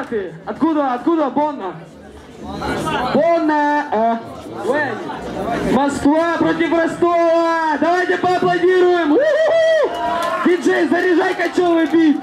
Откуда ты? Откуда? Откуда? Бонна? Бонна! э. Москва против Ростова! Давайте поаплодируем! Диджей, заряжай кочевый бит!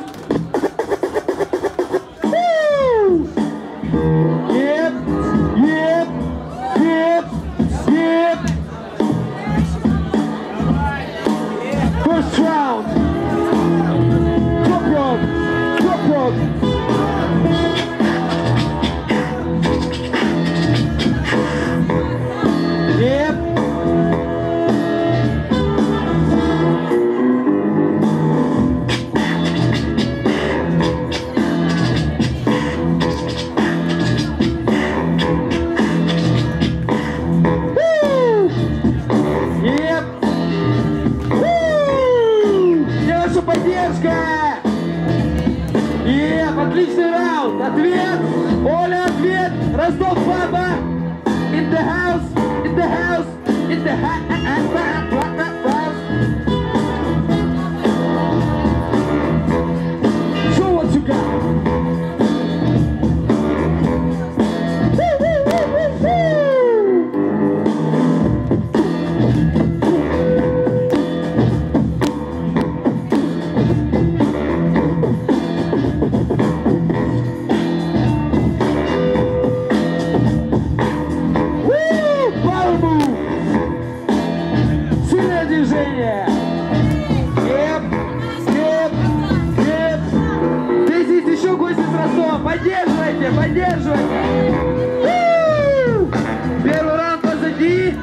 Поддержка? Еп, отличный раунд. Ответ. Оля, ответ. Ростов, папа. In the house, in the house, in the house. Движение! Еп! Еп! Еп! Здесь есть еще гости с Ростова! Поддерживайте! Поддерживайте! Первый раунд позади!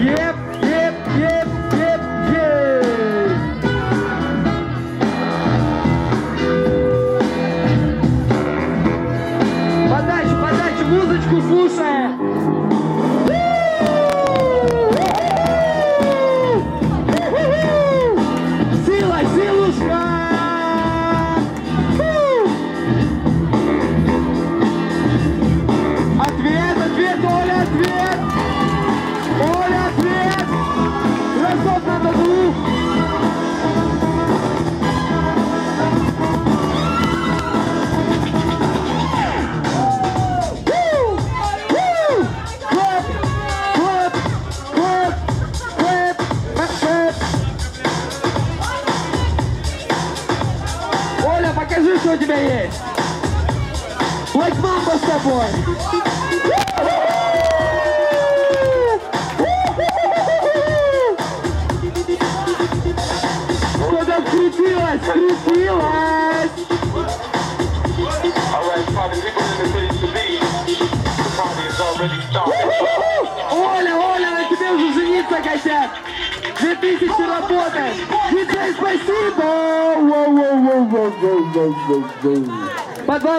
Еп! Еп! Еп! Еп! Еп! Подачу, подачу, музычку слушаем! У тебя есть. Black Mamba с тобой. Что-то вкрутилось, вкрутилось. Alright, party people in the place to be. The party is already started. Оля, Оля, на тебе уже жениться хотят. 2000 работает. Диджей, спасибо. Воу-воу-воу-воу-воу-воу-воу. По два